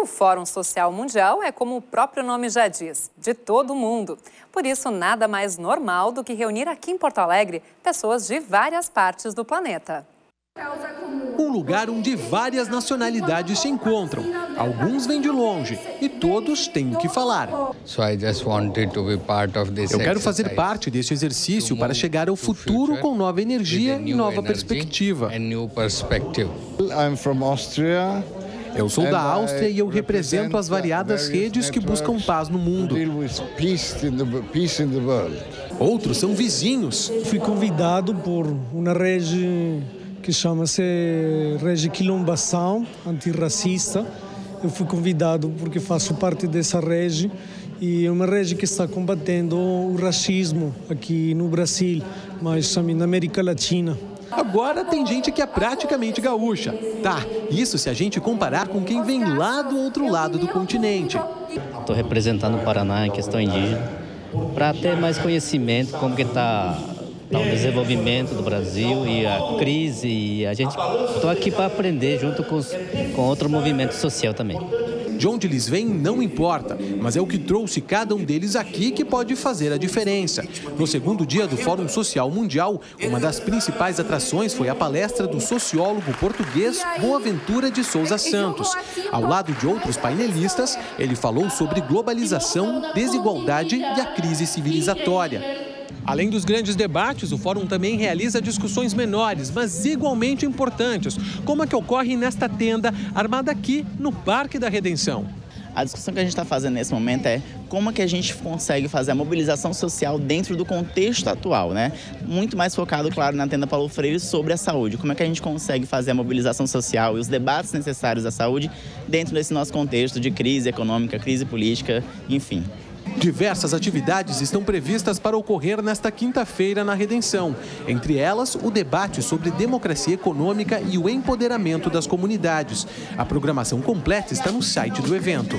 O Fórum Social Mundial é como o próprio nome já diz, de todo o mundo. Por isso, nada mais normal do que reunir aqui em Porto Alegre pessoas de várias partes do planeta. Um lugar onde várias nacionalidades se encontram. Alguns vêm de longe e todos têm o que falar. Eu quero fazer parte desse exercício para chegar ao futuro com nova energia e nova perspectiva. I'm from Austria. Eu sou da Áustria e eu represento as variadas redes que buscam paz no mundo. Outros são vizinhos. Fui convidado por uma rede que chama-se Rede Quilombação, antirracista. Eu fui convidado porque faço parte dessa rede e é uma rede que está combatendo o racismo aqui no Brasil, mas também na América Latina. Agora tem gente que é praticamente gaúcha. Tá, isso se a gente comparar com quem vem lá do outro lado do continente. Estou representando o Paraná em questão indígena para ter mais conhecimento como que está tá o desenvolvimento do Brasil e a crise. E a gente estou aqui para aprender junto com, os, com outro movimento social também. De onde eles vêm não importa, mas é o que trouxe cada um deles aqui que pode fazer a diferença. No segundo dia do Fórum Social Mundial, uma das principais atrações foi a palestra do sociólogo português Boaventura de Souza Santos. Ao lado de outros painelistas, ele falou sobre globalização, desigualdade e a crise civilizatória. Além dos grandes debates, o fórum também realiza discussões menores, mas igualmente importantes, como a que ocorre nesta tenda armada aqui no Parque da Redenção. A discussão que a gente está fazendo nesse momento é como é que a gente consegue fazer a mobilização social dentro do contexto atual, né? Muito mais focado, claro, na tenda Paulo Freire sobre a saúde. Como é que a gente consegue fazer a mobilização social e os debates necessários à saúde dentro desse nosso contexto de crise econômica, crise política, enfim. Diversas atividades estão previstas para ocorrer nesta quinta-feira na Redenção. Entre elas, o debate sobre democracia econômica e o empoderamento das comunidades. A programação completa está no site do evento.